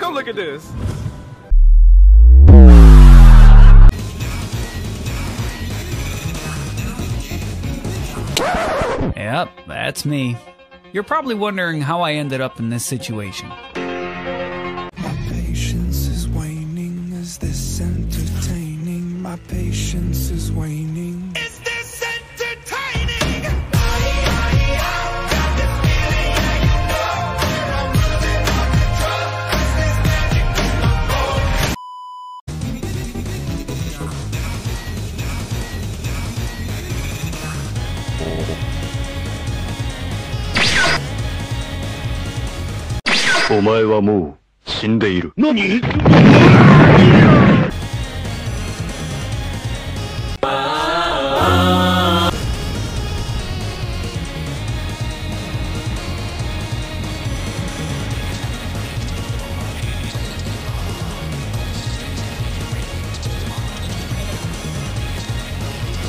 Now look at this. Yep, that's me. You're probably wondering how I ended up in this situation. My patience is waning. Is this entertaining? My patience is waning. お前はもう死んでいる。何？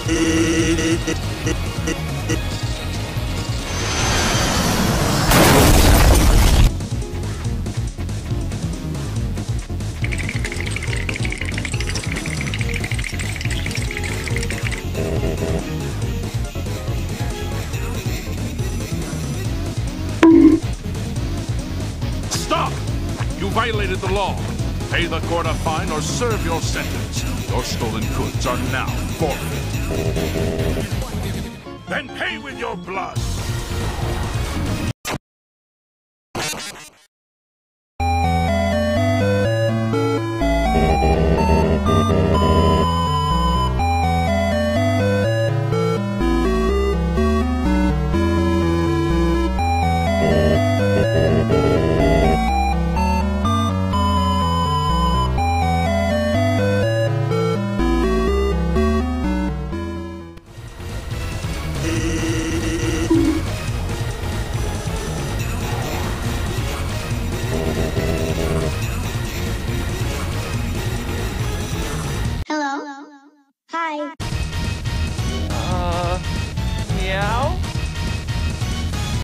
えっ violated the law. Pay the court a fine or serve your sentence. Your stolen goods are now forfeit. Then pay with your blood.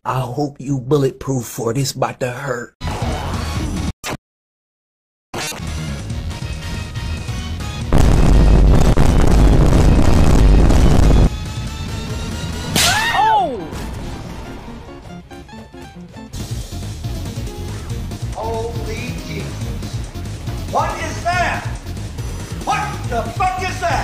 I hope you bulletproof for this about to hurt. Oh! Holy Jesus. What is that? What the fuck is that?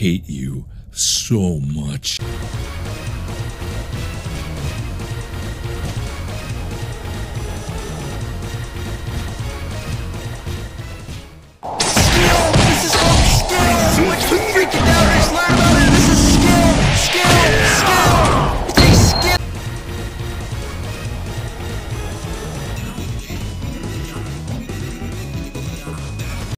Hate you so much.